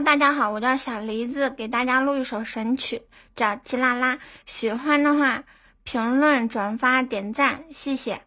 大家好我叫小梨子给大家录一首神曲叫吉拉拉。喜欢的话评论转发点赞谢谢。